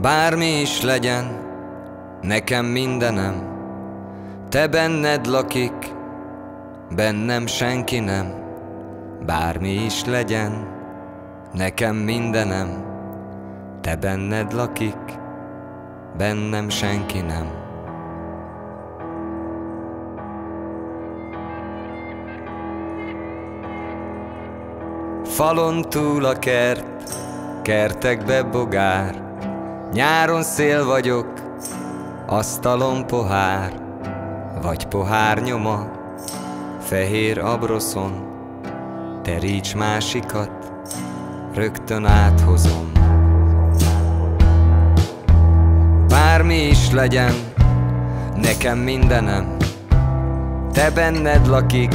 Bármi is legyen, nekem mindenem, te benned lakik, bennem senki nem. Bármi is legyen, nekem mindenem, te benned lakik, bennem senki nem. Falon túl a kert, kertekbe bogár, Nyáron szél vagyok, asztalon pohár, Vagy pohár nyoma, fehér abroszon, Teríts másikat, rögtön áthozom. Bármi is legyen, nekem mindenem, Te benned lakik,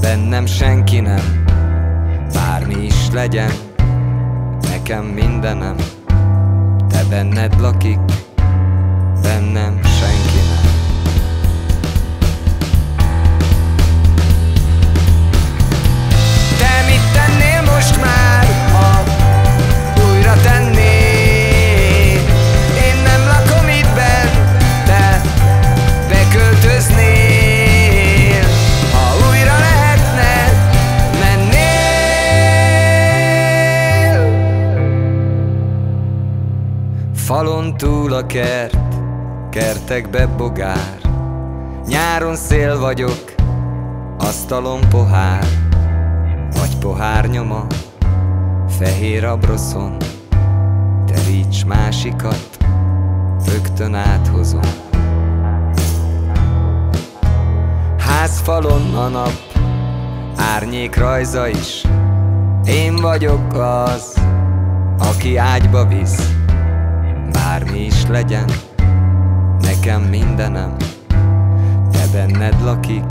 bennem senki nem. Bármi is legyen, nekem mindenem, benned lakik, bennem túl a kert, kertekbe bogár. Nyáron szél vagyok, asztalon pohár. Vagy pohár nyoma, fehér abroszon Teríts másikat, rögtön áthozom. Házfalon a nap, árnyék rajza is. Én vagyok az, aki ágyba visz Bármi is legyen, nekem mindenem Te benned lakik,